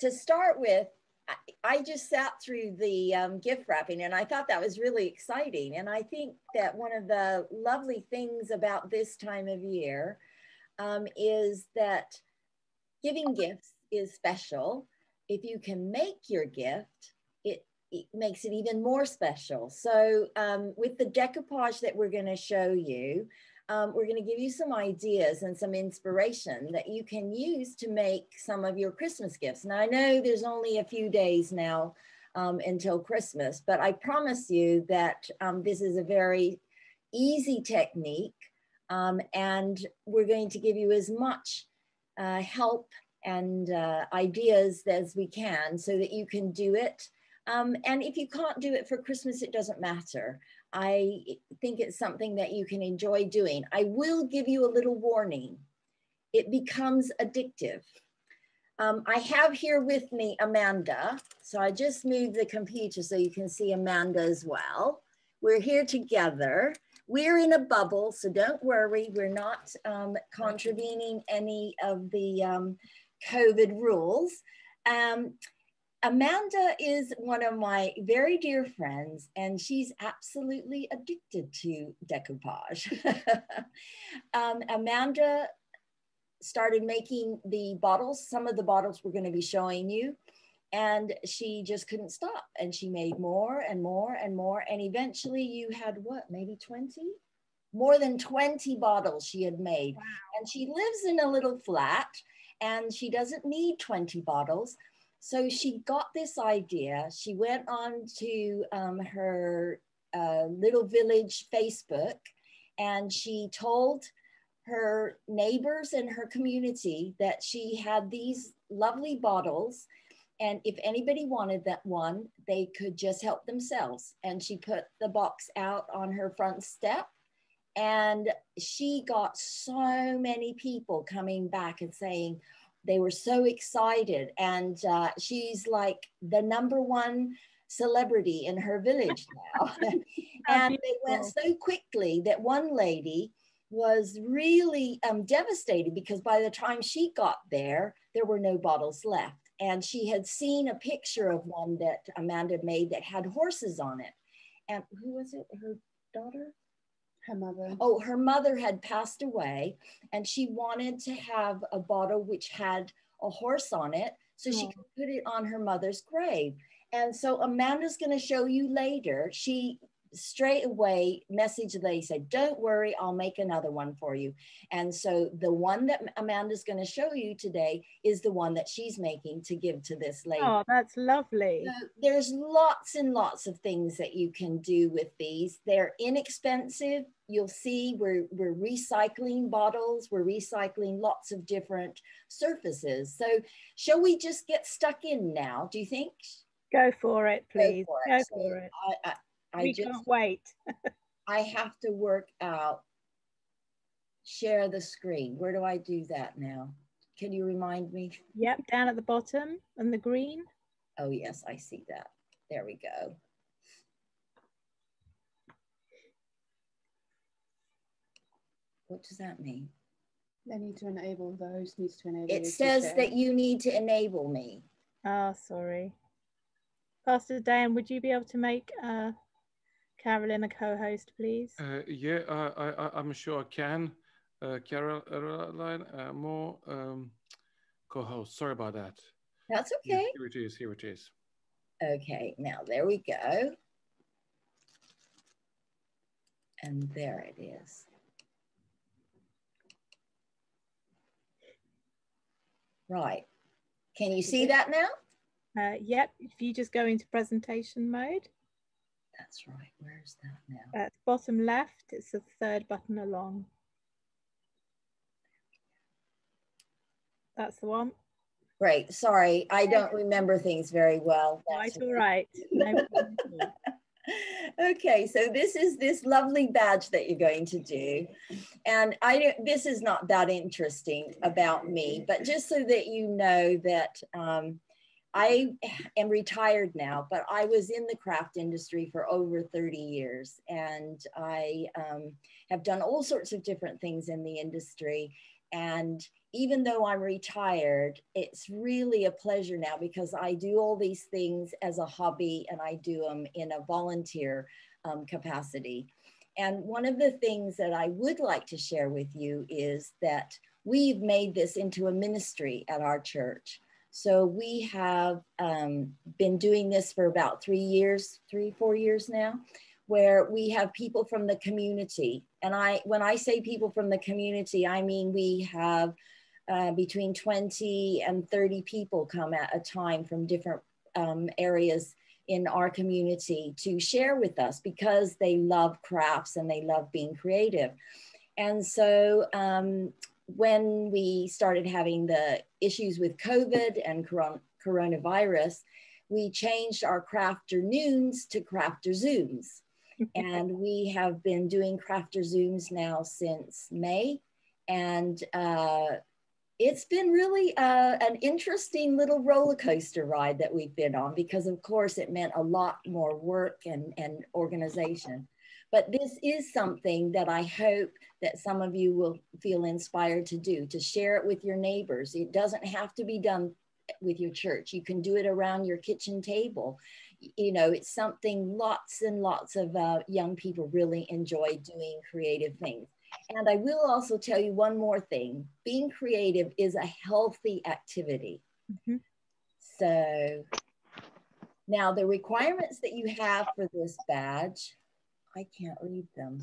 to start with, I, just sat through the um, gift wrapping and I thought that was really exciting. And I think that one of the lovely things about this time of year um, is that giving gifts is special. If you can make your gift, it, it makes it even more special. So um, with the decoupage that we're going to show you, um, we're going to give you some ideas and some inspiration that you can use to make some of your Christmas gifts. Now, I know there's only a few days now um, until Christmas, but I promise you that um, this is a very easy technique um, and we're going to give you as much uh, help and uh, ideas as we can so that you can do it. Um, and if you can't do it for Christmas, it doesn't matter. I think it's something that you can enjoy doing. I will give you a little warning. It becomes addictive. Um, I have here with me Amanda. So I just moved the computer so you can see Amanda as well. We're here together. We're in a bubble, so don't worry. We're not um, contravening any of the um, COVID rules. Amanda is one of my very dear friends, and she's absolutely addicted to decoupage. um, Amanda started making the bottles, some of the bottles we're going to be showing you, and she just couldn't stop. And she made more and more and more. And eventually, you had what, maybe 20? More than 20 bottles she had made. Wow. And she lives in a little flat, and she doesn't need 20 bottles so she got this idea. She went on to um, her uh, little village Facebook and she told her neighbors and her community that she had these lovely bottles and if anybody wanted that one they could just help themselves and she put the box out on her front step and she got so many people coming back and saying they were so excited. And uh, she's like the number one celebrity in her village now. and it went so quickly that one lady was really um, devastated because by the time she got there, there were no bottles left. And she had seen a picture of one that Amanda made that had horses on it. And who was it? Her daughter? Her mother. Oh, her mother had passed away and she wanted to have a bottle which had a horse on it so she oh. could put it on her mother's grave. And so Amanda's going to show you later. She straight away message they said, Don't worry, I'll make another one for you. And so the one that Amanda's going to show you today is the one that she's making to give to this lady. Oh, that's lovely. So there's lots and lots of things that you can do with these. They're inexpensive. You'll see we're, we're recycling bottles, we're recycling lots of different surfaces. So, shall we just get stuck in now? Do you think? Go for it, please. Go for it. Go for it. I, I, I we just, can't wait. I have to work out, share the screen. Where do I do that now? Can you remind me? Yep, down at the bottom and the green. Oh yes, I see that. There we go. What does that mean? They need to enable, the host needs to enable. It says that you need to enable me. Ah, oh, sorry. Pastor Dan, would you be able to make uh, Carolyn a co-host, please? Uh, yeah, I, I, I'm sure I can. Uh, Caroline, uh, more um, co-host. Sorry about that. That's okay. Here it is. Here it is. Okay, now there we go. And there it is. Right. Can you see that now? Uh, yep, if you just go into presentation mode. That's right. Where's that now? That's bottom left. It's the third button along. That's the one. Great. Sorry, I don't remember things very well. That's all right. okay, so this is this lovely badge that you're going to do. And I this is not that interesting about me, but just so that you know that um, I am retired now, but I was in the craft industry for over 30 years and I um, have done all sorts of different things in the industry. And even though I'm retired, it's really a pleasure now because I do all these things as a hobby and I do them in a volunteer um, capacity. And one of the things that I would like to share with you is that we've made this into a ministry at our church. So we have um, been doing this for about three years, three, four years now, where we have people from the community. And I, when I say people from the community, I mean we have uh, between 20 and 30 people come at a time from different um, areas in our community to share with us because they love crafts and they love being creative. And so um, when we started having the issues with COVID and coron coronavirus, we changed our crafternoons to crafter Zooms. and we have been doing crafter Zooms now since May. And uh, it's been really uh, an interesting little roller coaster ride that we've been on because, of course, it meant a lot more work and, and organization. But this is something that I hope that some of you will feel inspired to do, to share it with your neighbors. It doesn't have to be done with your church. You can do it around your kitchen table. You know, it's something lots and lots of uh, young people really enjoy doing creative things. And I will also tell you one more thing being creative is a healthy activity. Mm-hmm. So now the requirements that you have for this badge, I can't read them.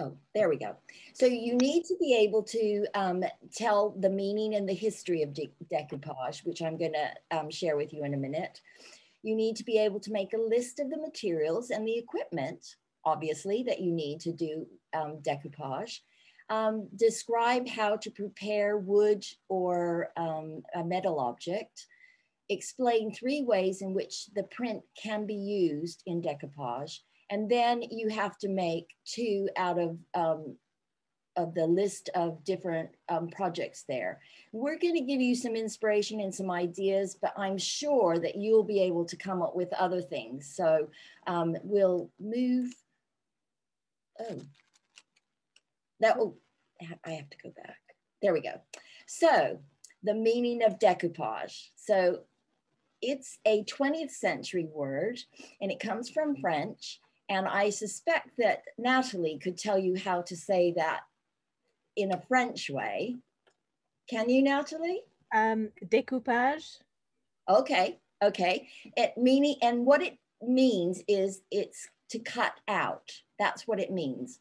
Oh, there we go. So you need to be able to um, tell the meaning and the history of de decoupage, which I'm going to um, share with you in a minute. You need to be able to make a list of the materials and the equipment, obviously, that you need to do um, decoupage. Um, describe how to prepare wood or um, a metal object. Explain three ways in which the print can be used in decoupage. And then you have to make two out of um, of the list of different um, projects there. We're going to give you some inspiration and some ideas, but I'm sure that you'll be able to come up with other things. So um, we'll move. Oh, that will, I have to go back. There we go. So the meaning of decoupage. So it's a 20th century word and it comes from French. And I suspect that Natalie could tell you how to say that in a French way. Can you, Natalie? Um, découpage. Okay, okay. It meaning and what it means is it's to cut out. That's what it means.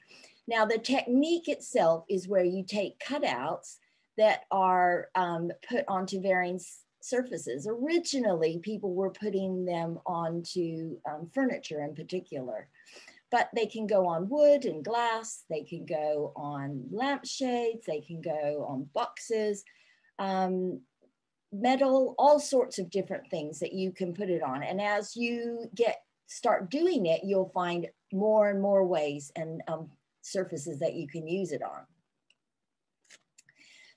Now the technique itself is where you take cutouts that are um, put onto varying surfaces. Originally, people were putting them onto um, furniture in particular but they can go on wood and glass, they can go on lampshades, they can go on boxes, um, metal, all sorts of different things that you can put it on. And as you get start doing it, you'll find more and more ways and um, surfaces that you can use it on.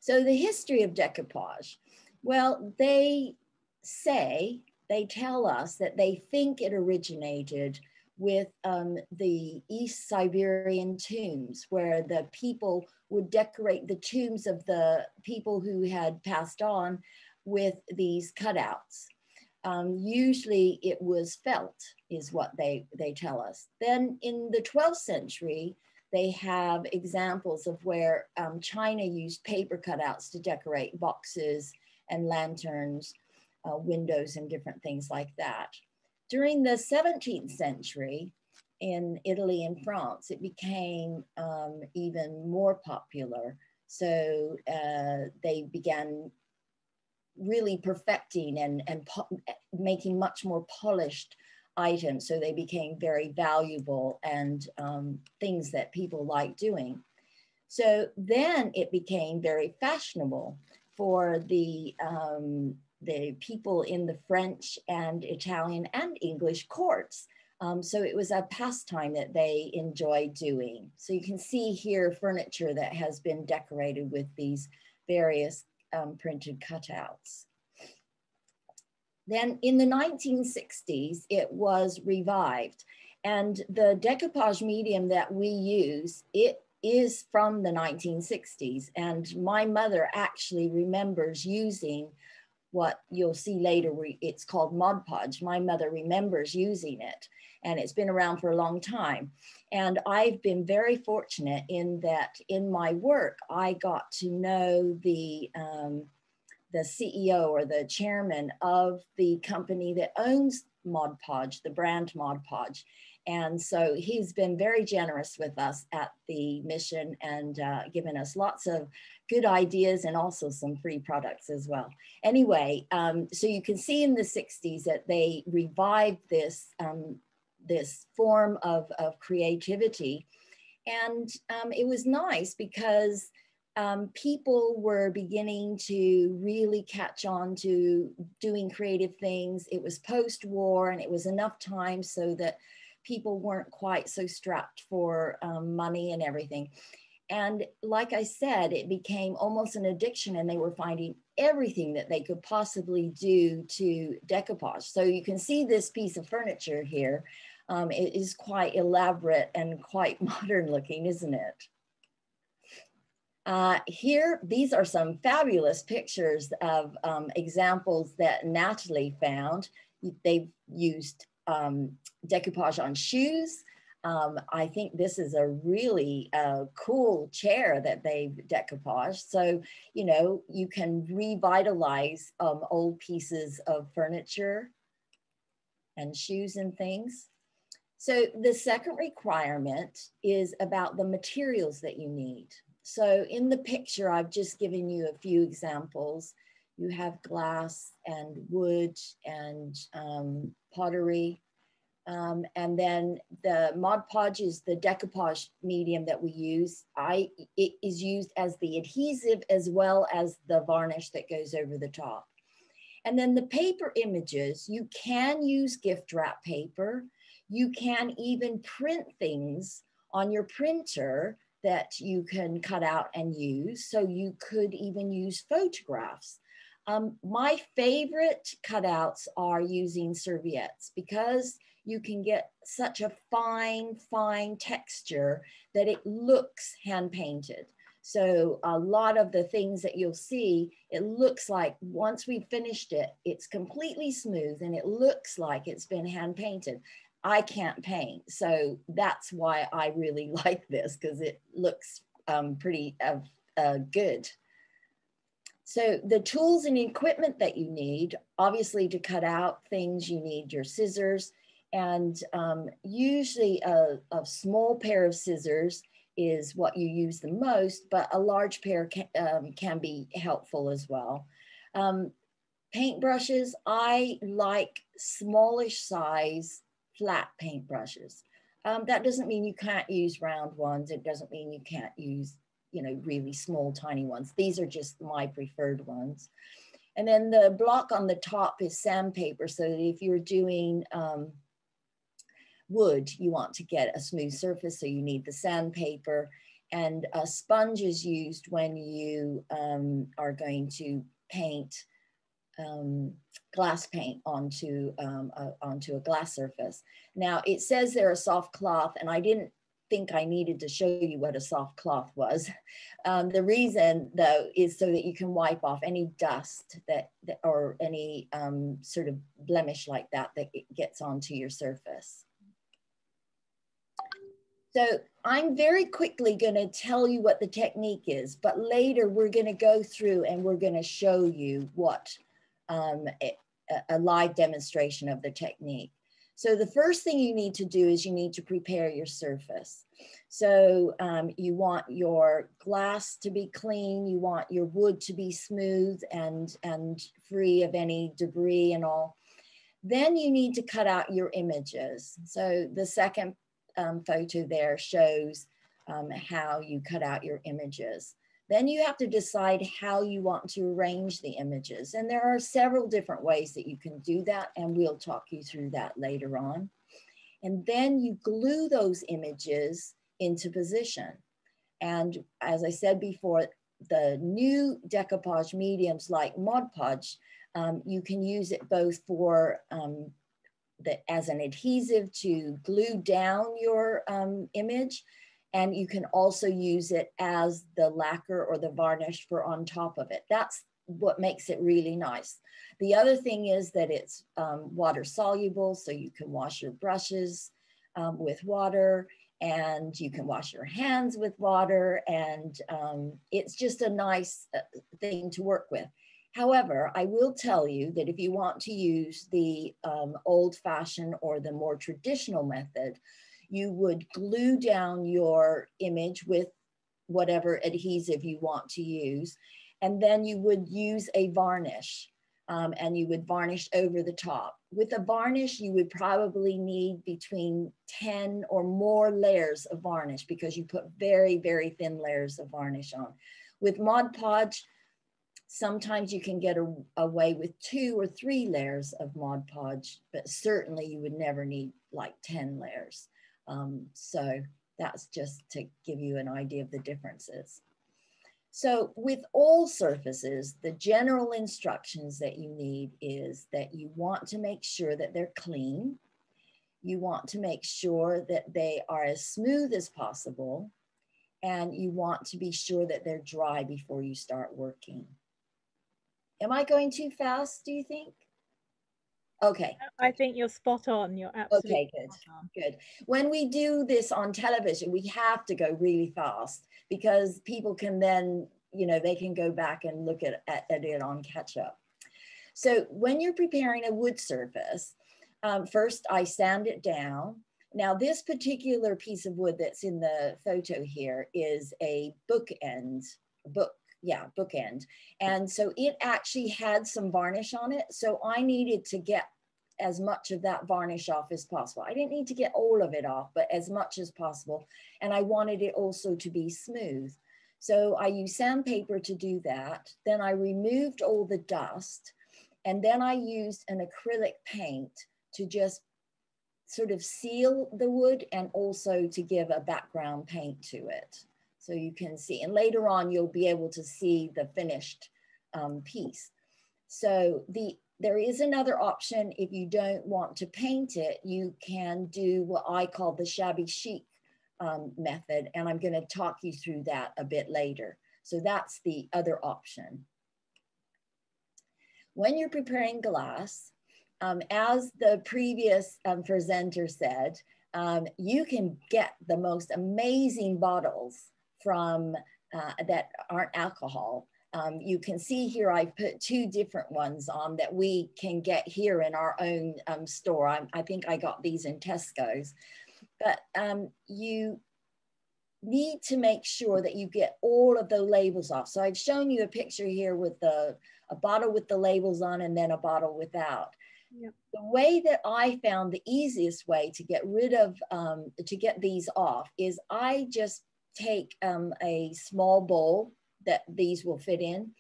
So the history of decoupage, well, they say, they tell us that they think it originated with um, the East Siberian tombs, where the people would decorate the tombs of the people who had passed on with these cutouts. Um, usually it was felt, is what they, they tell us. Then in the 12th century, they have examples of where um, China used paper cutouts to decorate boxes and lanterns, uh, windows, and different things like that. During the 17th century, in Italy and France, it became um, even more popular. So uh, they began really perfecting and, and making much more polished items. So they became very valuable and um, things that people like doing. So then it became very fashionable for the um, the people in the French and Italian and English courts. Um, so it was a pastime that they enjoyed doing. So you can see here furniture that has been decorated with these various um, printed cutouts. Then in the 1960s, it was revived. And the decoupage medium that we use, it is from the 1960s. And my mother actually remembers using what you'll see later, it's called Mod Podge. My mother remembers using it and it's been around for a long time. And I've been very fortunate in that in my work, I got to know the, um, the CEO or the chairman of the company that owns Mod Podge, the brand Mod Podge. And so he's been very generous with us at the mission and uh, given us lots of good ideas and also some free products as well. Anyway, um, so you can see in the 60s that they revived this um, this form of, of creativity. And um, it was nice because um, people were beginning to really catch on to doing creative things. It was post war and it was enough time so that people weren't quite so strapped for um, money and everything. And like I said, it became almost an addiction, and they were finding everything that they could possibly do to decoupage. So you can see this piece of furniture here. Um, it is quite elaborate and quite modern looking, isn't it? Uh, here, these are some fabulous pictures of um, examples that Natalie found. They've used um, decoupage on shoes. Um, I think this is a really uh, cool chair that they've decoupaged. So, you know, you can revitalize um, old pieces of furniture and shoes and things. So the second requirement is about the materials that you need. So in the picture, I've just given you a few examples. You have glass and wood and um, pottery. Um, and then the Mod Podge is the decoupage medium that we use. I, it is used as the adhesive as well as the varnish that goes over the top. And then the paper images, you can use gift wrap paper. You can even print things on your printer that you can cut out and use. So you could even use photographs. Um, my favorite cutouts are using serviettes because you can get such a fine, fine texture that it looks hand painted. So a lot of the things that you'll see, it looks like once we've finished it, it's completely smooth and it looks like it's been hand painted. I can't paint. So that's why I really like this because it looks um, pretty uh, uh, good. So the tools and equipment that you need, obviously to cut out things, you need your scissors and um, usually a, a, small pair of scissors is what you use the most, but a large pair can, um, can be helpful as well. Um, paintbrushes, I like smallish size flat paintbrushes. Um, that doesn't mean you can't use round ones. It doesn't mean you can't use, you know, really small, tiny ones. These are just my preferred ones. And then the block on the top is sandpaper. So that if you're doing um, wood, you want to get a smooth surface. So you need the sandpaper and a sponge is used when you um, are going to paint um, glass paint onto, um, a, onto a glass surface. Now it says they're a soft cloth and I didn't think I needed to show you what a soft cloth was. Um, the reason though is so that you can wipe off any dust that, that or any um, sort of blemish like that that gets onto your surface. So I'm very quickly going to tell you what the technique is, but later we're going to go through and we're going to show you what um, a, a live demonstration of the technique. So the first thing you need to do is you need to prepare your surface. So um, you want your glass to be clean, you want your wood to be smooth and, and free of any debris and all. Then you need to cut out your images. So the second um, photo there shows um, how you cut out your images. Then you have to decide how you want to arrange the images. And there are several different ways that you can do that. And we'll talk you through that later on. And then you glue those images into position. And as I said before, the new decoupage mediums like Mod Podge, um, you can use it both for um, the, as an adhesive to glue down your um, image. And you can also use it as the lacquer or the varnish for on top of it. That's what makes it really nice. The other thing is that it's um, water soluble, so you can wash your brushes um, with water and you can wash your hands with water and um, it's just a nice uh, thing to work with. However, I will tell you that if you want to use the um, old fashioned or the more traditional method, you would glue down your image with whatever adhesive you want to use. And then you would use a varnish um, and you would varnish over the top. With a varnish, you would probably need between 10 or more layers of varnish because you put very, very thin layers of varnish on. With Mod Podge, Sometimes you can get a, away with two or three layers of Mod Podge, but certainly you would never need like 10 layers. Um, so that's just to give you an idea of the differences. So with all surfaces, the general instructions that you need is that you want to make sure that they're clean. You want to make sure that they are as smooth as possible. And you want to be sure that they're dry before you start working. Am I going too fast, do you think? Okay. I think you're spot on. You're absolutely okay. Good. Good. When we do this on television, we have to go really fast because people can then, you know, they can go back and look at, at, at it on catch up. So when you're preparing a wood surface, um, first I sand it down. Now this particular piece of wood that's in the photo here is a bookend book yeah, bookend. And so it actually had some varnish on it. So I needed to get as much of that varnish off as possible. I didn't need to get all of it off, but as much as possible. And I wanted it also to be smooth. So I used sandpaper to do that. Then I removed all the dust. And then I used an acrylic paint to just sort of seal the wood and also to give a background paint to it. So you can see, and later on, you'll be able to see the finished um, piece. So the there is another option if you don't want to paint it, you can do what I call the shabby chic um, method. And I'm gonna talk you through that a bit later. So that's the other option. When you're preparing glass, um, as the previous um, presenter said, um, you can get the most amazing bottles from uh, that aren't alcohol. Um, you can see here I've put two different ones on that we can get here in our own um, store. I, I, think I got these in Tesco's. But um, you need to make sure that you get all of the labels off. So I've shown you a picture here with the, a bottle with the labels on and then a bottle without. The way that I found the easiest way to get rid of, um, to get these off is I just take um, a small bowl that these will fit in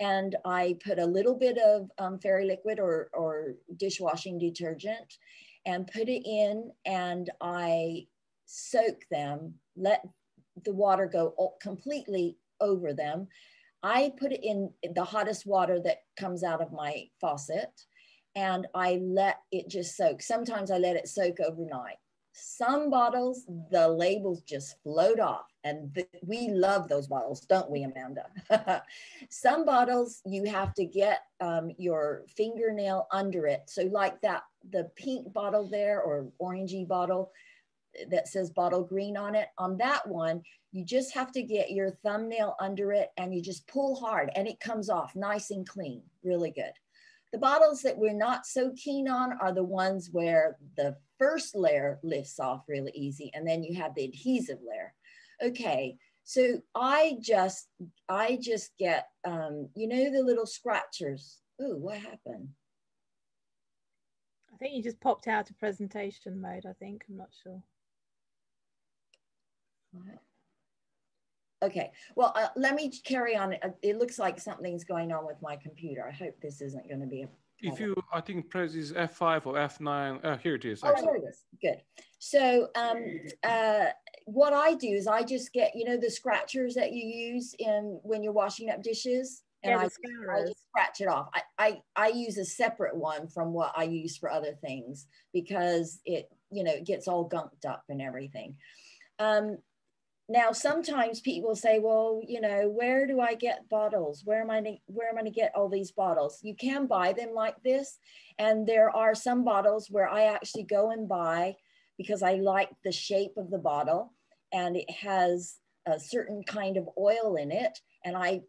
and I put a little bit of um, fairy liquid or, or dishwashing detergent and put it in and I soak them, let the water go completely over them. I put it in the hottest water that comes out of my faucet and I let it just soak. Sometimes I let it soak overnight. Some bottles, the labels just float off. And th- we love those bottles, don't we, Amanda? Some bottles, you have to get um, your fingernail under it. So, like that, the pink bottle there or orangey bottle that says bottle green on it, on that one, you just have to get your thumbnail under it and you just pull hard and it comes off nice and clean, really good. The bottles that we're not so keen on are the ones where the first layer lifts off really easy and then you have the adhesive layer. Okay, so I just, I just get, um, you know, the little scratchers. Ooh, what happened? I think you just popped out of presentation mode, I think, I'm not sure. Okay, well, uh, let me carry on. Uh, it looks like something's going on with my computer. I hope this isn't going to be a if you, I think, press is F5 or F9. Uh, here it is. Oh, there it is. Good. So um, uh, what I do is I just get, you know, the scratchers that you use in when you're washing up dishes. and Yeah, I, I just scratch it off. I, I I use a separate one from what I use for other things because it you know it gets all gunked up and everything. Um, now sometimes people say, well, you know, where do I get bottles? Where am I to, where am I going to get all these bottles? You can buy them like this, and there are some bottles where I actually go and buy because I like the shape of the bottle and it has a certain kind of oil in it, and I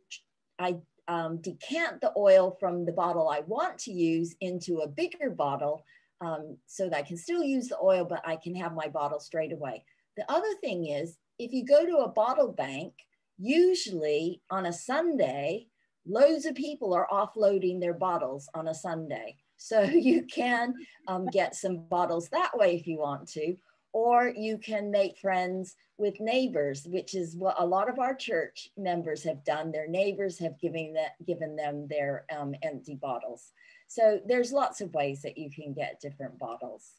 I um, decant the oil from the bottle I want to use into a bigger bottle um, so that I can still use the oil, but I can have my bottle straight away. The other thing is, if you go to a bottle bank, usually on a Sunday, loads of people are offloading their bottles on a Sunday. So you can um, get some bottles that way if you want to, or you can make friends with neighbors, which is what a lot of our church members have done. Their neighbors have given, that, given them their um, empty bottles. So there's lots of ways that you can get different bottles.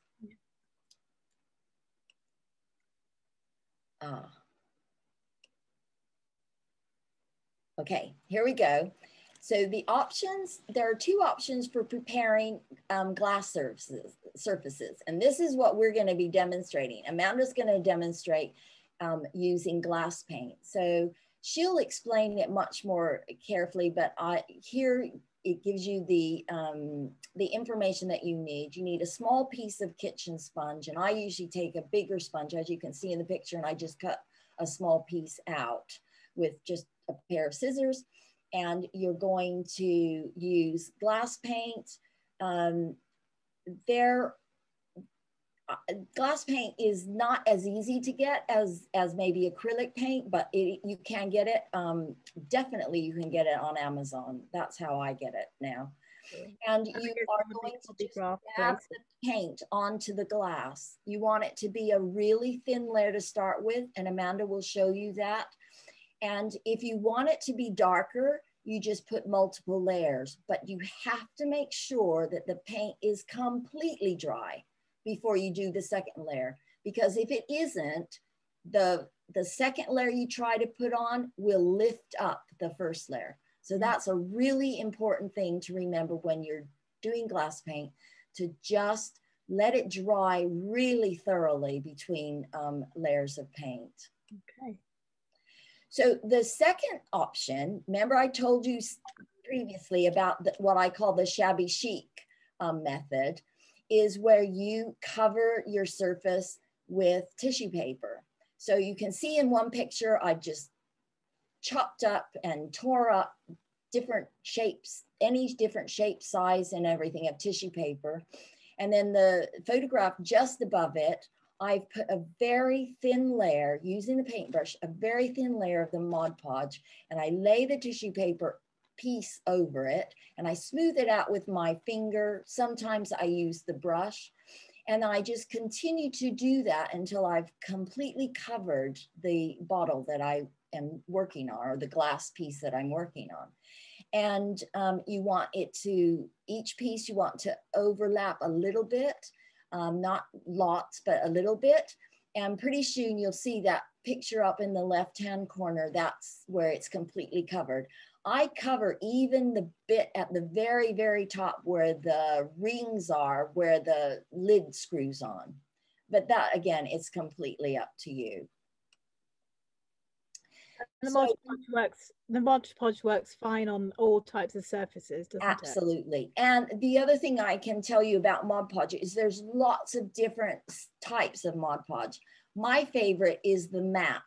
Ah. Okay, here we go. So the options, there are two options for preparing um, glass surfaces, surfaces. And this is what we're gonna be demonstrating. Amanda's gonna demonstrate um, using glass paint. So she'll explain it much more carefully, but I here it gives you the, um, the information that you need. You need a small piece of kitchen sponge, and I usually take a bigger sponge, as you can see in the picture, and I just cut a small piece out with just a pair of scissors. And you're going to use glass paint. Um, there uh, glass paint is not as easy to get as as maybe acrylic paint, but it, you can get it. Um, definitely, you can get it on Amazon. That's how I get it now. And you are going to just dab the paint onto the glass. You want it to be a really thin layer to start with, and Amanda will show you that. And if you want it to be darker, you just put multiple layers, but you have to make sure that the paint is completely dry before you do the second layer. Because if it isn't, the, the second layer you try to put on will lift up the first layer. So that's a really important thing to remember when you're doing glass paint to just let it dry really thoroughly between um, layers of paint. Okay. So the second option, remember I told you previously about the, what I call the shabby chic um, method, is where you cover your surface with tissue paper. So you can see in one picture, I just chopped up and tore up different shapes, any different shape, size, and everything of tissue paper. And then the photograph just above it, I've put a very thin layer using the paintbrush, a very thin layer of the Mod Podge, and I lay the tissue paper piece over it and I smooth it out with my finger. Sometimes I use the brush and I just continue to do that until I've completely covered the bottle that I am working on or the glass piece that I'm working on. And um, you want it to, each piece you want to overlap a little bit, um, not lots, but a little bit. And pretty soon you'll see that picture up in the left-hand corner, that's where it's completely covered. I cover even the bit at the very, very top where the rings are, where the lid screws on. But that, again, it's completely up to you. And the Mod Podge works. The Mod Podge works fine on all types of surfaces, doesn't it? Absolutely. And the other thing I can tell you about Mod Podge is there's lots of different types of Mod Podge. My favorite is the matte.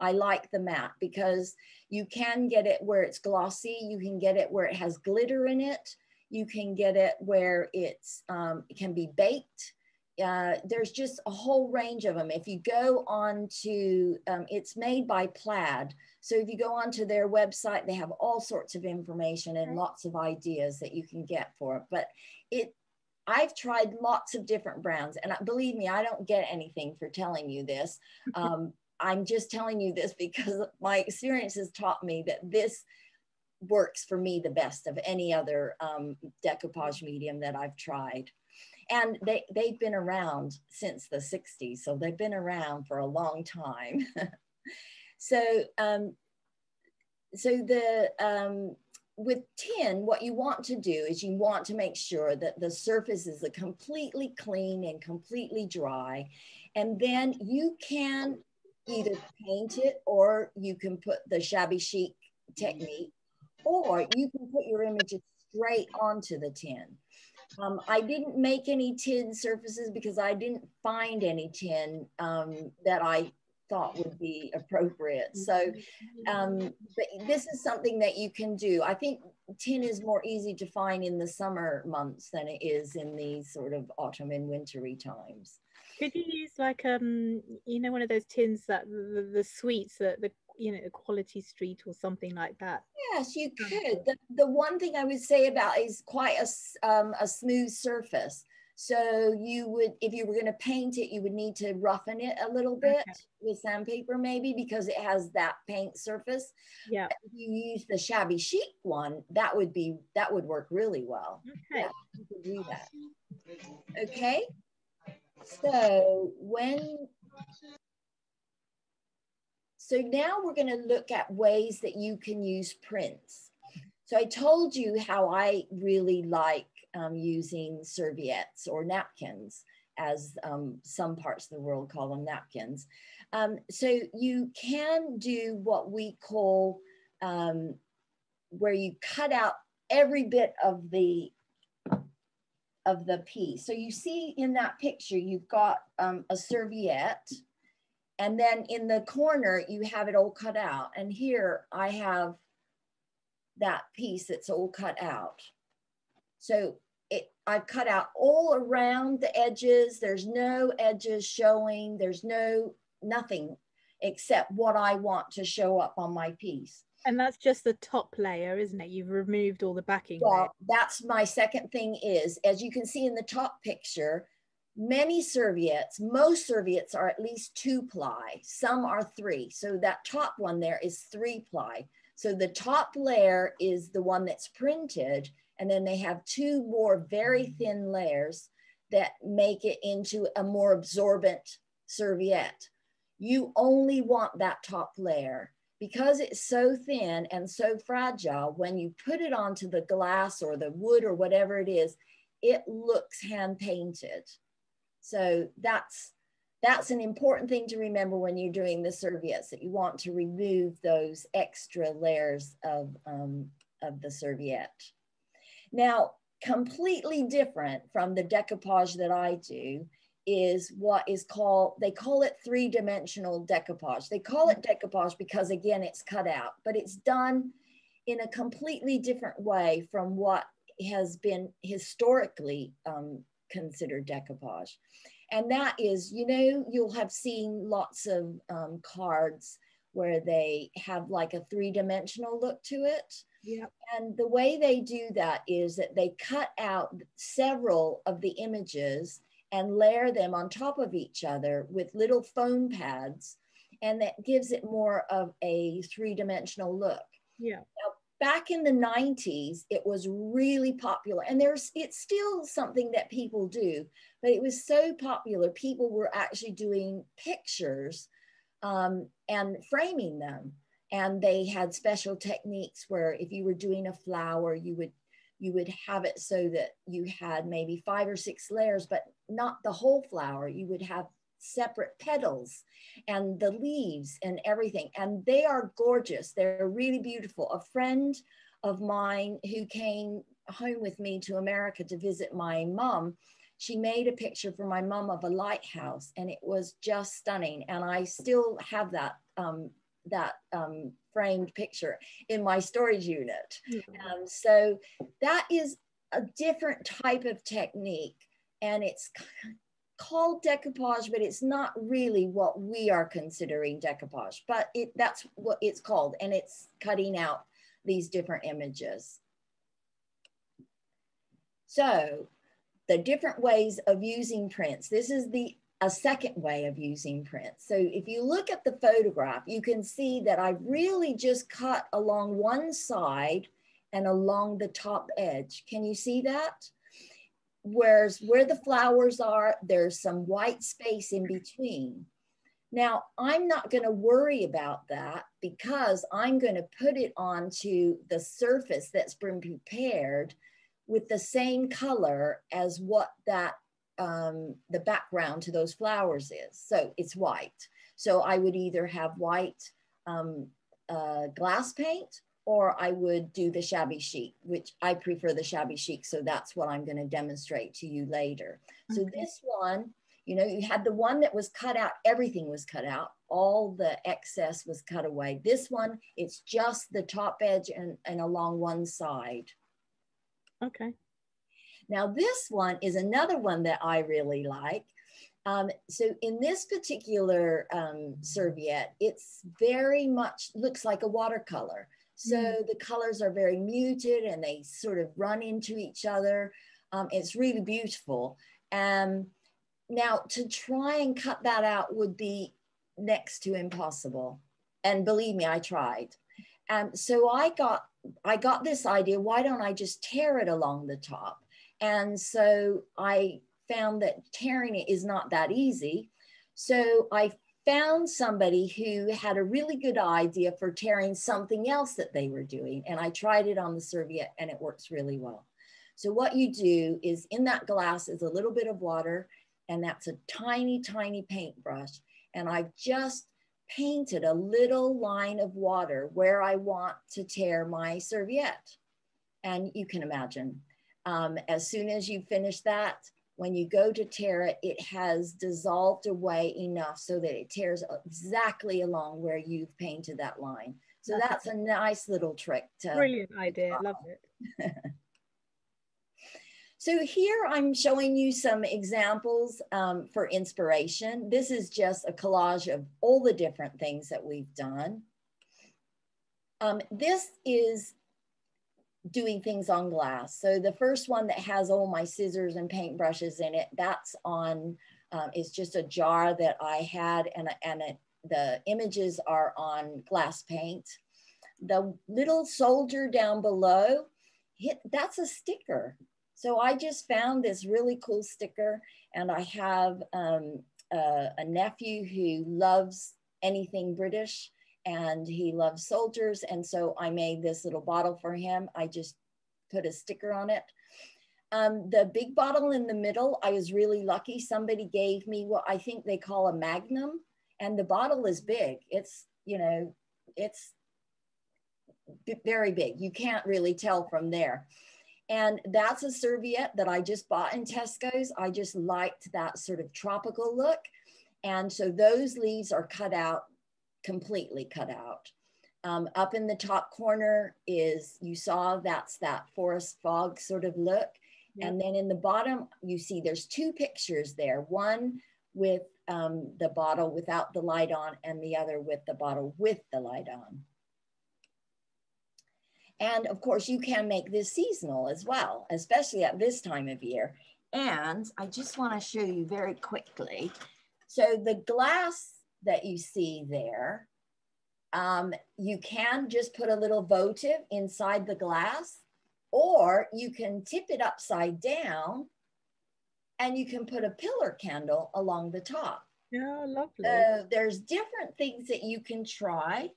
I like the matte because you can get it where it's glossy. You can get it where it has glitter in it. You can get it where it's um, it can be baked. Uh, there's just a whole range of them. If you go on to, um, it's made by Plaid. So if you go onto their website, they have all sorts of information and lots of ideas that you can get for it. But it, I've tried lots of different brands, and believe me, I don't get anything for telling you this. Um, I'm just telling you this because my experience has taught me that this works for me the best of any other um, decoupage medium that I've tried. And they, they've been around since the 60s, so they've been around for a long time. so, um, so the um, with tin, what you want to do is you want to make sure that the surface is completely clean and completely dry. And then you can either paint it or you can put the shabby chic technique, or you can put your images straight onto the tin. Um, I didn't make any tin surfaces because I didn't find any tin um, that I thought would be appropriate. So um, but this is something that you can do. I think tin is more easy to find in the summer months than it is in these sort of autumn and wintry times. Could you use like um you know one of those tins that the, the sweets that the you know quality street or something like that. Yes you could. The, the one thing i would say about is quite a, um, a smooth surface. So you would if you were going to paint it you would need to roughen it a little bit okay. with sandpaper maybe because it has that paint surface. Yeah. If you use the shabby chic one that would be that would work really well. Okay. Yeah, you could do that. Okay? So when, so now we're going to look at ways that you can use prints. So I told you how I really like um, using serviettes or napkins as um, some parts of the world call them napkins. Um, so you can do what we call um, where you cut out every bit of the of the piece. So you see in that picture, you've got um, a serviette and then in the corner, you have it all cut out. And here I have that piece that's all cut out. So it, I've cut out all around the edges. There's no edges showing. There's no, nothing except what I want to show up on my piece. And that's just the top layer, isn't it? You've removed all the backing. Well, layer. that's my second thing is, as you can see in the top picture, many serviettes, most serviettes are at least two ply, some are three. So that top one there is three ply. So the top layer is the one that's printed, and then they have two more very thin layers that make it into a more absorbent serviette. You only want that top layer because it's so thin and so fragile, when you put it onto the glass or the wood or whatever it is, it looks hand painted. So that's that's an important thing to remember when you're doing the serviettes that you want to remove those extra layers of, um, of the serviette. Now, completely different from the decoupage that I do is what is called, they call it three dimensional decoupage. They call it decoupage because again, it's cut out, but it's done in a completely different way from what has been historically um, considered decoupage. And that is, you know, you'll have seen lots of um, cards where they have like a three dimensional look to it. Yeah. And the way they do that is that they cut out several of the images and layer them on top of each other with little foam pads. And that gives it more of a three dimensional look. Yeah. Now, back in the 90s, it was really popular. And there's it's still something that people do, but it was so popular. People were actually doing pictures um, and framing them. And they had special techniques where if you were doing a flower, you would you would have it so that you had maybe five or six layers, but not the whole flower. You would have separate petals and the leaves and everything. And they are gorgeous. They're really beautiful. A friend of mine who came home with me to America to visit my mom, she made a picture for my mom of a lighthouse and it was just stunning. And I still have that um, that um, framed picture in my storage unit. Mm-hmm. Um, so that is a different type of technique and it's called decoupage, but it's not really what we are considering decoupage, but it, that's what it's called. And it's cutting out these different images. So the different ways of using prints. This is the a second way of using prints. So if you look at the photograph, you can see that I really just cut along one side and along the top edge. Can you see that? Whereas where the flowers are, there's some white space in between. Now, I'm not going to worry about that because I'm going to put it onto the surface that's been prepared with the same color as what that um, the background to those flowers is. So it's white. So I would either have white um, uh, glass paint or I would do the shabby chic, which I prefer the shabby chic. So that's what I'm going to demonstrate to you later. Okay. So this one you know, you had the one that was cut out, everything was cut out, all the excess was cut away. This one, it's just the top edge and, and along one side. Okay. Now, this one is another one that I really like. Um, so in this particular um, serviette, it's very much looks like a watercolor. So mm. the colors are very muted and they sort of run into each other. Um, it's really beautiful. Um, now, to try and cut that out would be next to impossible. And believe me, I tried. Um, so I got I got this idea, why don't I just tear it along the top? And so I found that tearing it is not that easy. So I found somebody who had a really good idea for tearing something else that they were doing. And I tried it on the serviette and it works really well. So what you do is in that glass is a little bit of water and that's a tiny, tiny paintbrush. And I've just painted a little line of water where I want to tear my serviette. And you can imagine, um, as soon as you finish that, when you go to tear it, it has dissolved away enough so that it tears exactly along where you've painted that line. So that's a nice little trick. To Brilliant idea, love it. So here I'm showing you some examples um, for inspiration. This is just a collage of all the different things that we've done. Um, this is doing things on glass. So the first one that has all my scissors and paintbrushes in it, that's on, um, it's just a jar that I had and, and it, the images are on glass paint. The little soldier down below, that's a sticker. So I just found this really cool sticker and I have um, a, a nephew who loves anything British and he loves soldiers. And so I made this little bottle for him. I just put a sticker on it. Um, the big bottle in the middle, I was really lucky. Somebody gave me what I think they call a magnum, and the bottle is big. It's, you know, it's very big. You can't really tell from there. And that's a serviette that I just bought in Tesco's. I just liked that sort of tropical look. And so those leaves are cut out, completely cut out. Um, up in the top corner is, you saw that's that forest fog sort of look. Yep. And then in the bottom, you see there's two pictures there. One with um, the bottle without the light on and the other with the bottle with the light on. And of course, you can make this seasonal as well, especially at this time of year. And I just want to show you very quickly. So the glass that you see there, um, you can just put a little votive inside the glass, or you can tip it upside down and you can put a pillar candle along the top. Yeah, lovely. Uh, there's different things that you can try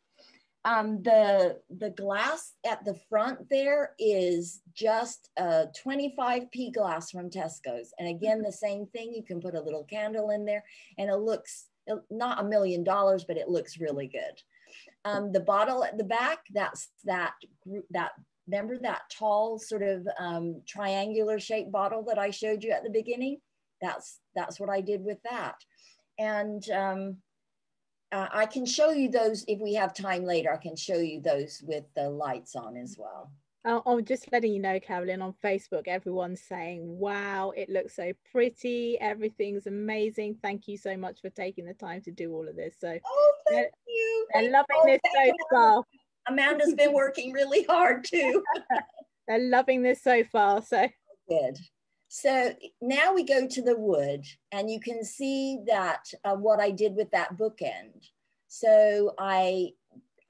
um, the the glass at the front there is just a 25p glass from Tesco's. And again, the same thing, you can put a little candle in there and it looks not a million dollars, but it looks really good. Um, the bottle at the back, that's that, group, that remember that tall sort of um, triangular shaped bottle that I showed you at the beginning? That's, that's what I did with that. And um, uh, I can show you those if we have time later. I can show you those with the lights on as well. Oh, I'm just letting you know, Carolyn, on Facebook, everyone's saying, wow, it looks so pretty. Everything's amazing. Thank you so much for taking the time to do all of this. So, oh, thank you. They're loving this so far. Amanda's been working really hard too. they're loving this so far. So, good. So now we go to the wood and you can see that uh, what I did with that bookend. So I,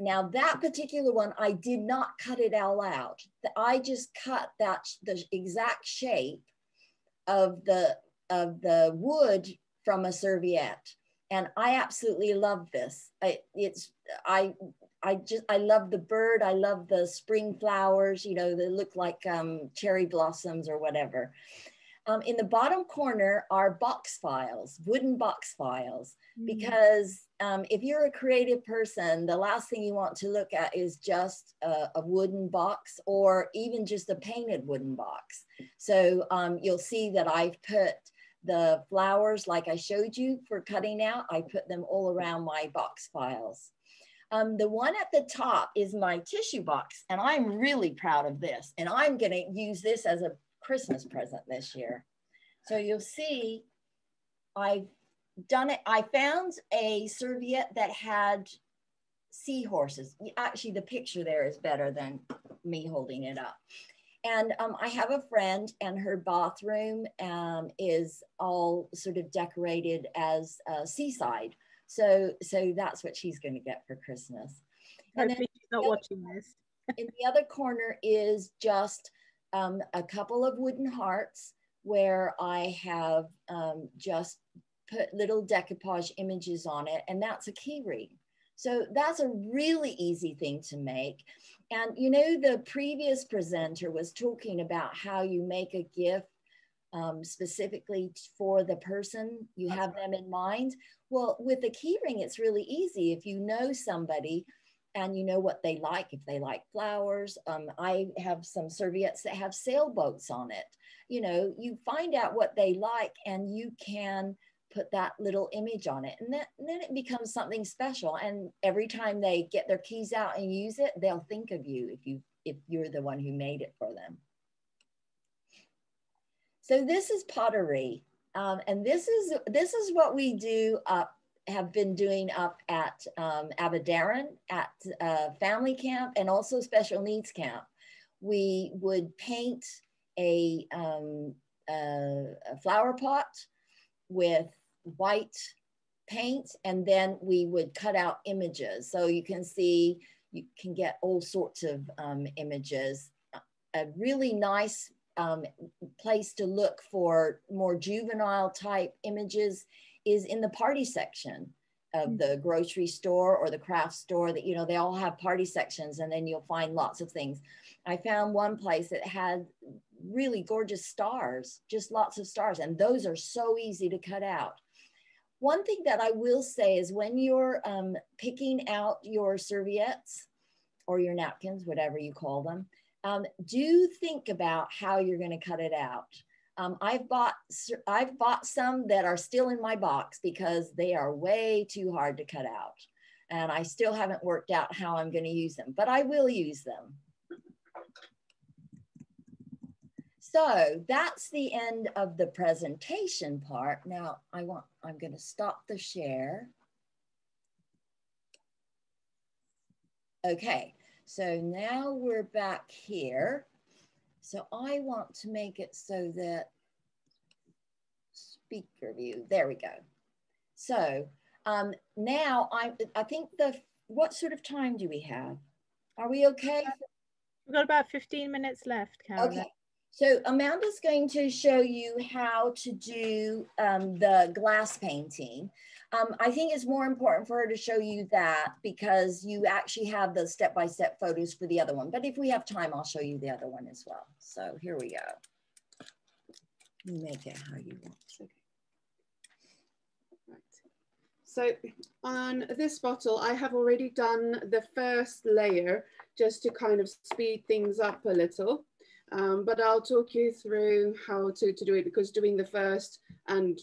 now that particular one, I did not cut it all out. I just cut that, the exact shape of the, of the wood from a serviette. And I absolutely love this. I, it's, I, I just, I love the bird. I love the spring flowers, you know, they look like um, cherry blossoms or whatever. Um, in the bottom corner are box files, wooden box files, mm-hmm. because um, if you're a creative person, the last thing you want to look at is just a, a wooden box or even just a painted wooden box. So um, you'll see that I've put the flowers like I showed you for cutting out, I put them all around my box files. Um, the one at the top is my tissue box, and I'm really proud of this. And I'm going to use this as a Christmas present this year. So you'll see I've done it. I found a serviette that had seahorses. Actually, the picture there is better than me holding it up. And um, I have a friend, and her bathroom um, is all sort of decorated as a seaside. So, so that's what she's going to get for Christmas. And then she's not watching this. in the other corner is just um, a couple of wooden hearts where I have um, just put little decoupage images on it, and that's a key ring. So that's a really easy thing to make. And you know, the previous presenter was talking about how you make a gift um, specifically for the person, you that's have right. them in mind. Well, with the key ring, it's really easy. If you know somebody and you know what they like if they like flowers um, i have some serviettes that have sailboats on it. You know you find out what they like and you can put that little image on it. And, that, and then it becomes something special. And every time they get their keys out and use it they'll think of you if you if you're the one who made it for them. So this is pottery um, and this is this is what we do up have been doing up at um, Aberdaron at uh, family camp and also special needs camp. We would paint a, um, a, a flower pot with white paint and then we would cut out images. So you can see, you can get all sorts of um, images. A really nice um, place to look for more juvenile type images is in the party section of mm. the grocery store or the craft store that you know they all have party sections and then you'll find lots of things. I found one place that had really gorgeous stars just lots of stars and those are so easy to cut out. One thing that i will say is when you're um, picking out your serviettes or your napkins whatever you call them um, do think about how you're going to cut it out um, I've bought I've bought some that are still in my box because they are way too hard to cut out, and I still haven't worked out how I'm going to use them, but I will use them. So that's the end of the presentation part. Now I want I'm going to stop the share. Okay, so now we're back here. So I want to make it so that speaker view, there we go. So um, now I, I think the, what sort of time do we have? Are we okay? We've got about 15 minutes left. Okay. So Amanda's going to show you how to do um, the glass painting. Um, I think it's more important for her to show you that because you actually have the step-by-step -step photos for the other one. But if we have time, I'll show you the other one as well. So here we go. You Make it how you want. Okay. Right. So on this bottle, I have already done the first layer just to kind of speed things up a little. Um, but I'll talk you through how to, to do it because doing the first and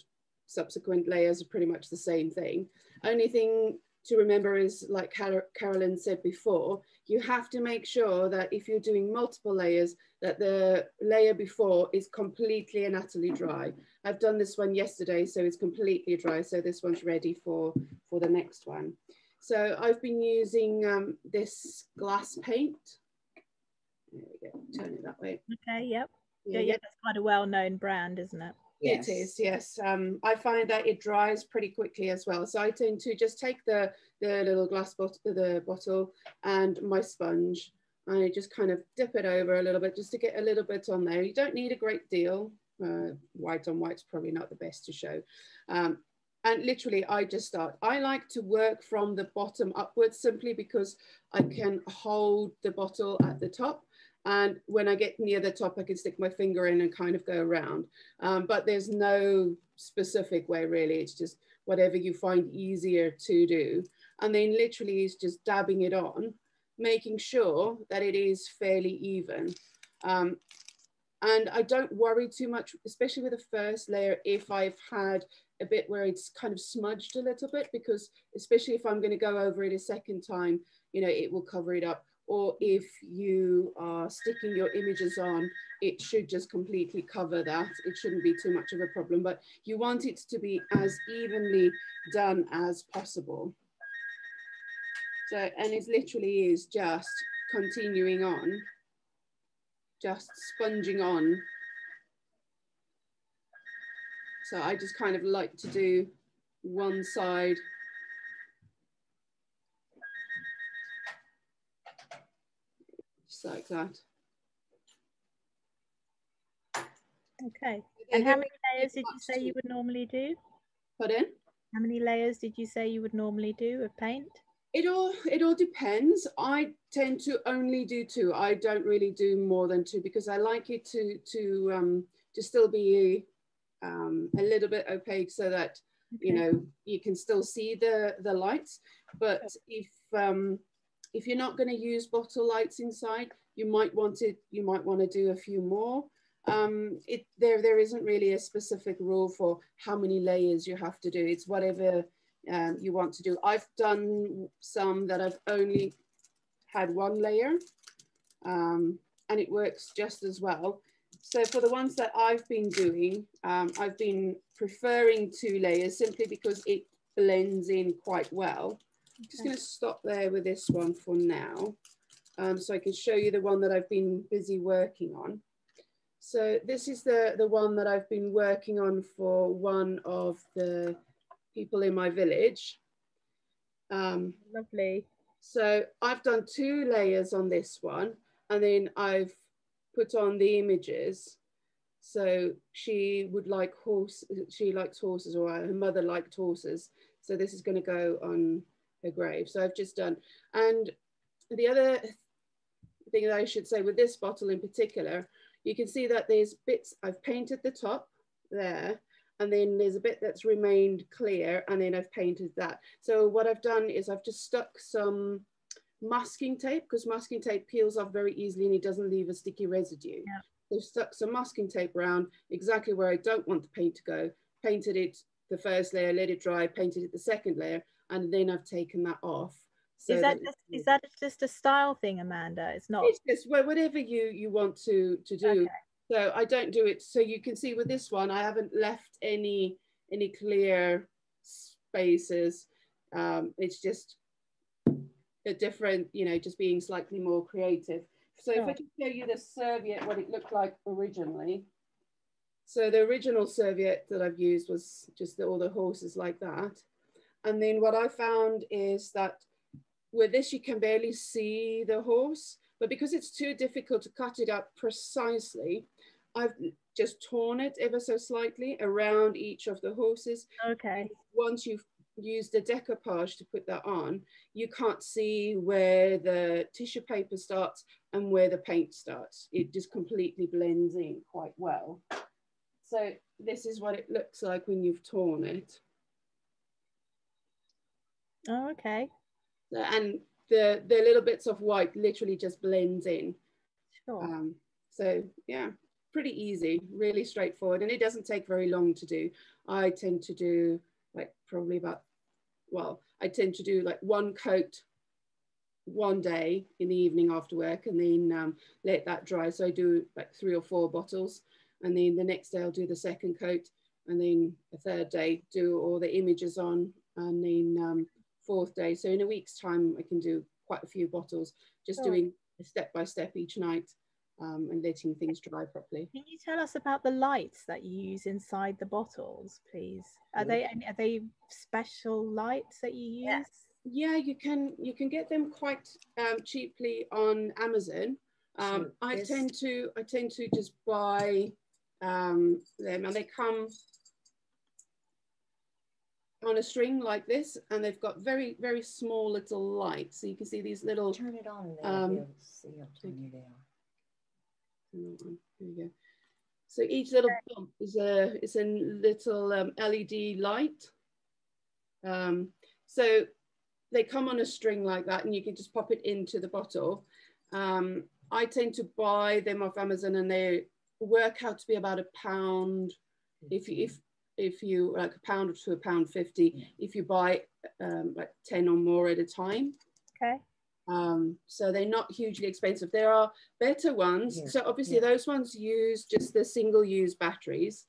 subsequent layers are pretty much the same thing. Only thing to remember is, like Car Carolyn said before, you have to make sure that if you're doing multiple layers, that the layer before is completely and utterly dry. I've done this one yesterday, so it's completely dry. So this one's ready for, for the next one. So I've been using um, this glass paint. There we go, turn it that way. Okay, yep. Yeah, yeah, yeah that's quite a well-known brand, isn't it? Yes. It is, yes. Um, I find that it dries pretty quickly as well. So I tend to just take the, the little glass bottle, the bottle and my sponge. I just kind of dip it over a little bit just to get a little bit on there. You don't need a great deal. Uh, white on white's probably not the best to show. Um, and literally I just start. I like to work from the bottom upwards simply because I can hold the bottle at the top. And when I get near the top, I can stick my finger in and kind of go around. Um, but there's no specific way really. It's just whatever you find easier to do. And then literally is just dabbing it on, making sure that it is fairly even. Um, and I don't worry too much, especially with the first layer, if I've had a bit where it's kind of smudged a little bit, because especially if I'm going to go over it a second time, you know, it will cover it up. Or if you are sticking your images on, it should just completely cover that. It shouldn't be too much of a problem, but you want it to be as evenly done as possible. So, and it literally is just continuing on, just sponging on so I just kind of like to do one side. Just like that. Okay. And how many layers did you say you would normally do? Pardon? How many layers did you say you would normally do of paint? It all it all depends. I tend to only do two. I don't really do more than two because I like it to to um, to still be um, a little bit opaque so that okay. you know you can still see the the lights but if um, if you're not going to use bottle lights inside you might want to you might want to do a few more. Um, it there there isn't really a specific rule for how many layers you have to do. It's whatever um, you want to do. I've done some that I've only had one layer um, and it works just as well. So for the ones that I've been doing, um, I've been preferring two layers simply because it blends in quite well. Okay. Just going to stop there with this one for now. Um, so I can show you the one that I've been busy working on. So this is the, the one that I've been working on for one of the people in my village. Um, Lovely. So I've done two layers on this one and then I've put on the images. So she would like horse, she likes horses or her mother liked horses. So this is gonna go on her grave. So I've just done, and the other thing that I should say with this bottle in particular, you can see that there's bits, I've painted the top there, and then there's a bit that's remained clear, and then I've painted that. So what I've done is I've just stuck some masking tape because masking tape peels off very easily and it doesn't leave a sticky residue. Yeah. So stuck some masking tape around exactly where I don't want the paint to go, painted it the first layer, let it dry, painted it the second layer, and then I've taken that off. So is that, that just, is that just a style thing, Amanda? It's not. It's just whatever you you want to to do. Okay. So I don't do it. So you can see with this one, I haven't left any any clear spaces. Um, it's just a different, you know, just being slightly more creative. So if I can show you the serviette, what it looked like originally. So the original serviette that I've used was just the, all the horses like that. And then what I found is that with this, you can barely see the horse, but because it's too difficult to cut it up precisely, I've just torn it ever so slightly around each of the horses. Okay. Once you've used the decoupage to put that on, you can't see where the tissue paper starts and where the paint starts. It just completely blends in quite well. So this is what it looks like when you've torn it. Oh, okay. And the, the little bits of white literally just blends in. Sure. Um, so yeah, pretty easy, really straightforward. And it doesn't take very long to do. I tend to do like probably about well, I tend to do like one coat one day in the evening after work and then um, let that dry. So I do like three or four bottles and then the next day I'll do the second coat and then the third day do all the images on and then um, fourth day. So in a week's time, I can do quite a few bottles, just oh. doing step by step each night um, and letting things dry properly. Can you tell us about the lights that you use inside the bottles, please? Are they are they special lights that you use? Yes. Yeah, you can you can get them quite um, cheaply on Amazon. Um, I tend to I tend to just buy um, them, and they come on a string like this, and they've got very, very small little lights. So you can see these little. Turn it on. There. Um, see how tiny they are. There we go. So each little bump is a is a little um, LED light. Um, so they come on a string like that, and you can just pop it into the bottle. Um, I tend to buy them off Amazon, and they work out to be about a pound. If you if if you like a pound to a pound fifty, if you buy um, like ten or more at a time. Okay. Um, so they're not hugely expensive. There are better ones. Yeah. So obviously Yeah. those ones use just the single use batteries.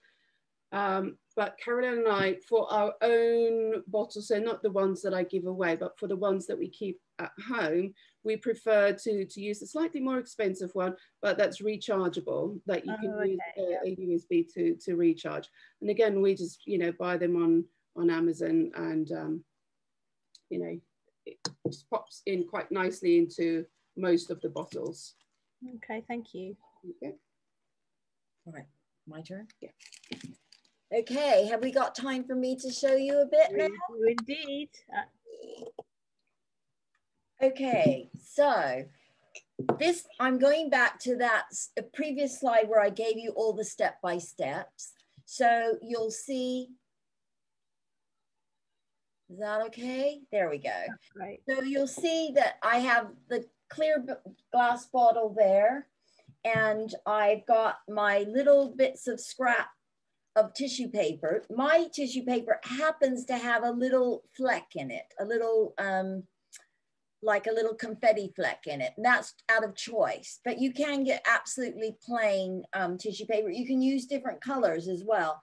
Um, but Carolyn and I, for our own bottles, so not the ones that I give away, but for the ones that we keep at home, we prefer to, to use a slightly more expensive one, but that's rechargeable, that you can Oh, use a, a USB to, to recharge. And again, we just, you know, buy them on, on Amazon and, um, you know, it just pops in quite nicely into most of the bottles. Okay, thank you. Okay. All right, my turn. Yeah. Okay, have we got time for me to show you a bit now? Indeed. Uh, Okay, so this, I'm going back to that previous slide where I gave you all the step by steps. So you'll see, is that okay? There we go. Right. So you'll see that I have the clear glass bottle there and I've got my little bits of scrap of tissue paper. My tissue paper happens to have a little fleck in it, a little, um, like a little confetti fleck in it. And that's out of choice, but you can get absolutely plain um, tissue paper. You can use different colors as well.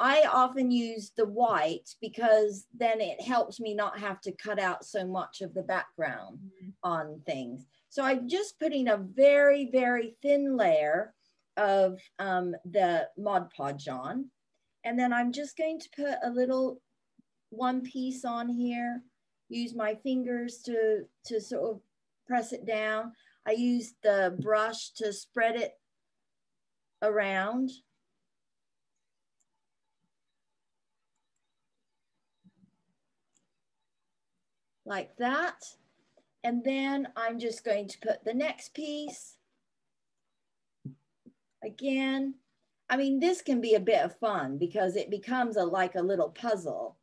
I often use the white because then it helps me not have to cut out so much of the background Mhm. on things. So I'm just putting a very, very thin layer of um, the Mod Podge on. And then I'm just going to put a little one piece on here, use my fingers to, to sort of press it down. I use the brush to spread it around. Like that. And then I'm just going to put the next piece. Again, I mean, this can be a bit of fun because it becomes a like a little puzzle,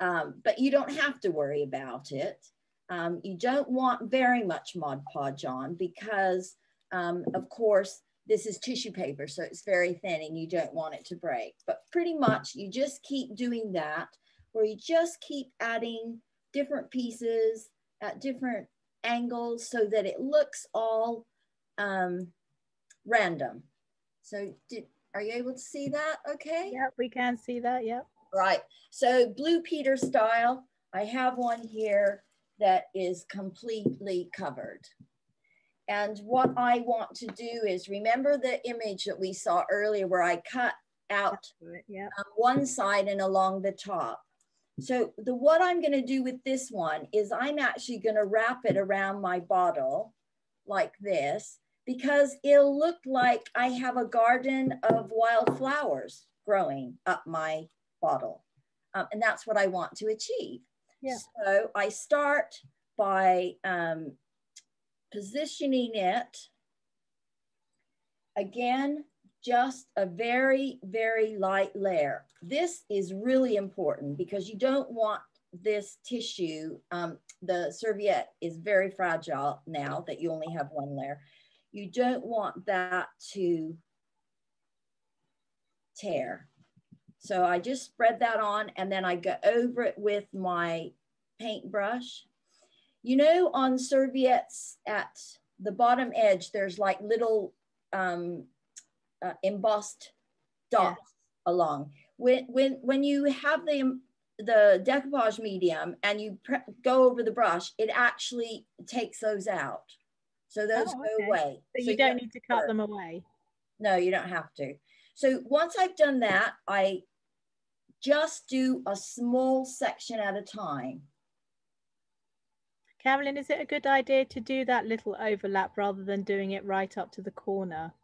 um, but you don't have to worry about it. Um, you don't want very much Mod Podge on because, um, of course, this is tissue paper, so it's very thin and you don't want it to break. But pretty much you just keep doing that where you just keep adding different pieces at different angles so that it looks all um, random. So did, are you able to see that okay? Yep, we can see that. Yep. Right. So Blue Peter style, I have one here that is completely covered. And what I want to do is remember the image that we saw earlier where I cut out Right, Yep. on one side and along the top. So the what I'm going to do with this one is I'm actually going to wrap it around my bottle like this because it looked like I have a garden of wildflowers growing up my bottle. Um, and that's what I want to achieve. Yeah. So I start by um, positioning it again just a very, very light layer. This is really important because you don't want this tissue, um, the serviette is very fragile now that you only have one layer. You don't want that to tear. So I just spread that on and then I go over it with my paintbrush. You know, on serviettes at the bottom edge, there's like little um, uh, embossed dots along. When when when you have the the decoupage medium and you go over the brush, it actually takes those out. So those Oh, go away. So So you don't need to cut them away. No, you don't have to. So once I've done that, I just do a small section at a time. Carolyn, is it a good idea to do that little overlap rather than doing it right up to the corner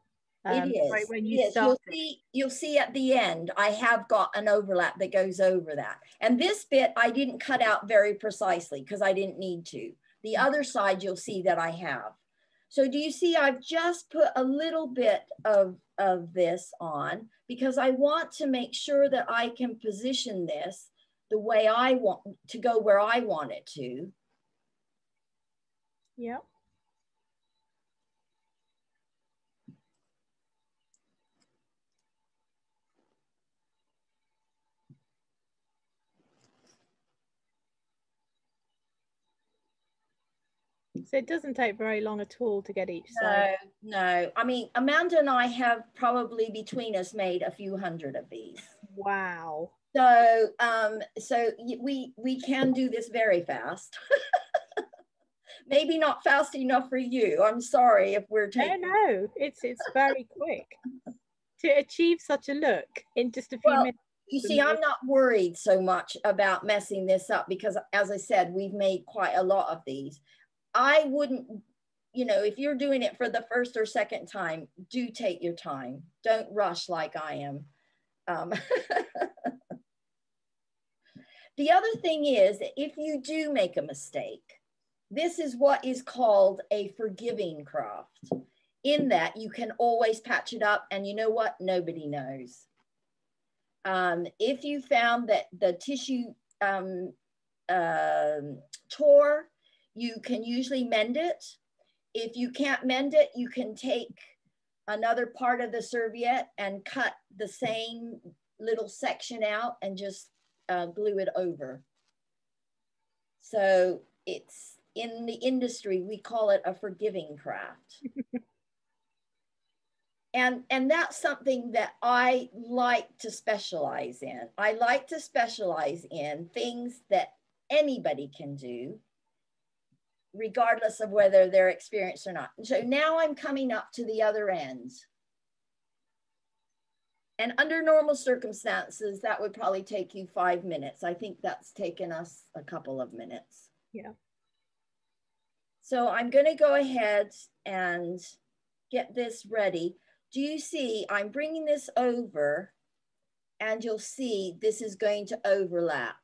Um, it is. Right when you You'll see, you'll see at the end, I have got an overlap that goes over that. And this bit I didn't cut out very precisely because I didn't need to. The mm. other side you'll see that I have. So do you see I've just put a little bit of, of this on because I want to make sure that I can position this the way I want to go where I want it to. Yep. So it doesn't take very long at all to get each no, side. No, I mean, Amanda and I have probably between us made a few hundred of these. Wow. So, um, so we we can do this very fast. Maybe not fast enough for you. I'm sorry if we're taking. No, no, it's it's very quick to achieve such a look in just a few well, minutes. You see, I'm not worried so much about messing this up because, as I said, we've made quite a lot of these. I wouldn't, you know, if you're doing it for the first or second time, do take your time. Don't rush like I am. Um, the other thing is, if you do make a mistake, this is what is called a forgiving craft. In that you can always patch it up, and you know what? Nobody knows. Um, if you found that the tissue um, uh, tore, you can usually mend it. If you can't mend it, you can take another part of the serviette and cut the same little section out and just uh, glue it over. So it's in the industry, we call it a forgiving craft. and, and that's something that I like to specialize in. I like to specialize in things that anybody can do regardless of whether they're experienced or not. And So now I'm coming up to the other end. And under normal circumstances, that would probably take you five minutes. I think that's taken us a couple of minutes. Yeah. So I'm gonna go ahead and get this ready. Do you see, I'm bringing this over and you'll see this is going to overlap.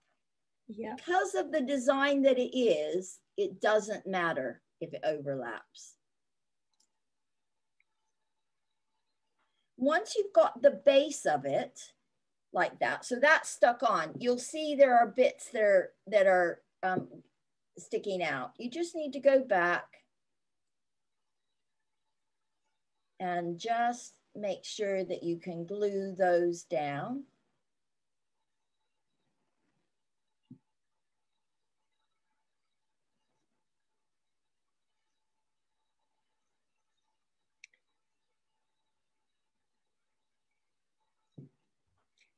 Yeah. Because of the design that it is, it doesn't matter if it overlaps. Once you've got the base of it like that, so that's stuck on, you'll see there are bits that are, that are um, sticking out. You just need to go back and just make sure that you can glue those down.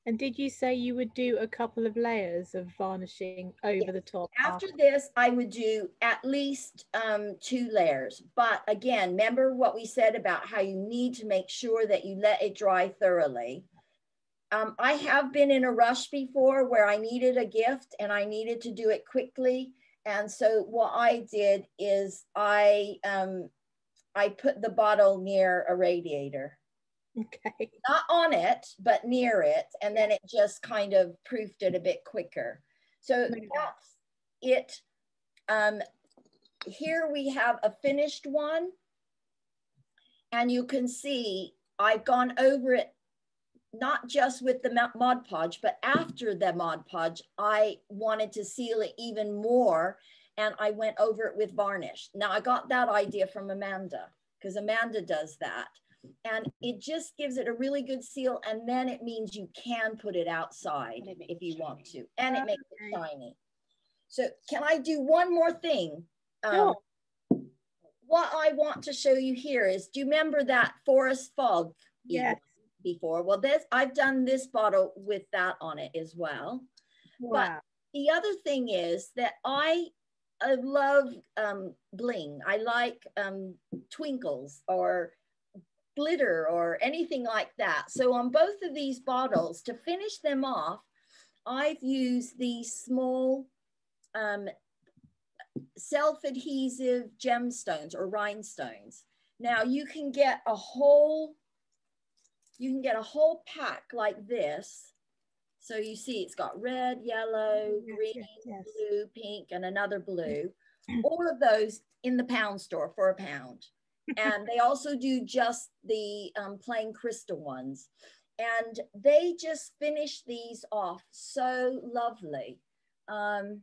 And did you say you would do a couple of layers of varnishing over the top? After this, I would do at least um, two layers. But again, remember what we said about how you need to make sure that you let it dry thoroughly. Um, I have been in a rush before where I needed a gift and I needed to do it quickly. And so what I did is I, um, I put the bottle near a radiator Okay. Not on it, but near it. And then it just kind of proofed it a bit quicker. So that's it. Um, here we have a finished one. And you can see I've gone over it not just with the Mod Podge, but after the Mod Podge, I wanted to seal it even more. And I went over it with varnish. Now I got that idea from Amanda because Amanda does that and it just gives it a really good seal and then it means you can put it outside if you want to and it makes it shiny. So can i do one more thing? Um, what i want to show you here is do you remember that forest fog yes. before? Well this i've done this bottle with that on it as well. Wow. but the other thing is that i I love um, bling. I like um, twinkles or glitter or anything like that. So on both of these bottles, to finish them off, I've used these small um, self-adhesive gemstones or rhinestones. Now you can get a whole you can get a whole pack like this. So you see it's got red, yellow, green, yes, yes. blue, pink, and another blue. All of those in the pound store for a pound. And they also do just the um, plain crystal ones. And they just finish these off so lovely. Um,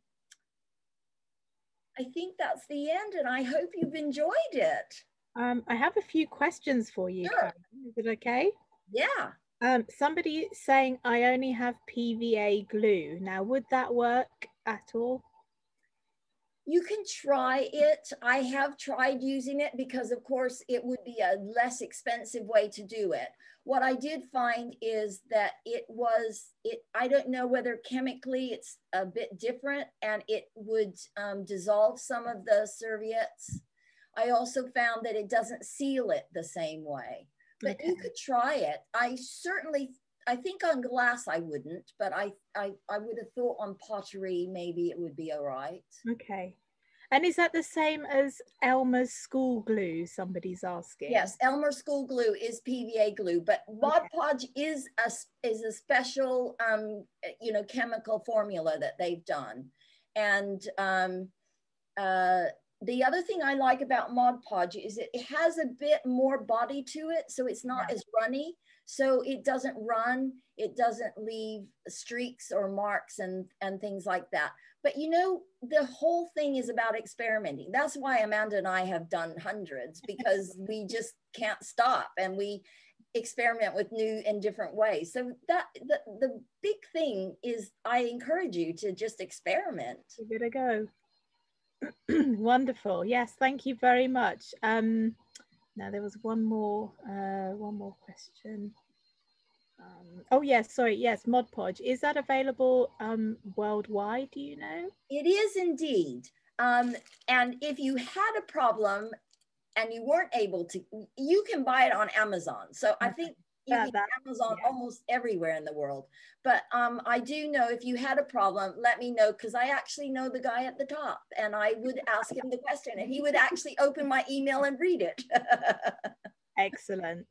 I think that's the end, and I hope you've enjoyed it. Um, I have a few questions for you. Sure. Is it okay? Yeah. Um, somebody saying I only have PVA glue. Now, would that work at all? You can try it. I have tried using it because, of course, it would be a less expensive way to do it. What I did find is that it was, it. I don't know whether chemically it's a bit different and it would um, dissolve some of the serviettes. I also found that it doesn't seal it the same way, but you could try it. I certainly, I think on glass I wouldn't, but I, I, I would have thought on pottery maybe it would be all right. Okay. And is that the same as Elmer's school glue? Somebody's asking. Yes, Elmer's School Glue is PVA glue, but Mod. Podge is a is a special um, you know chemical formula that they've done, and um, uh, the other thing I like about Mod Podge is it, has a bit more body to it, so it's not as runny, so it doesn't run, it doesn't leave streaks or marks and and things like that. But you know, the whole thing is about experimenting. That's why Amanda and I have done hundreds because we just can't stop and we experiment with new and different ways. So that the, the big thing is I encourage you to just experiment. Give it a go. Wonderful. Yes, thank you very much. Um, now there was one more, uh, one more question. Um, oh yes, sorry. Yes, Mod Podge. Is that available um, worldwide? Do you know? It is indeed. Um, and if you had a problem and you weren't able to, you can buy it on Amazon. So I think Yeah, Amazon yeah. almost everywhere in the world. But um, I do know if you had a problem, let me know because I actually know the guy at the top and I would ask him the question and he would actually open my email and read it. Excellent.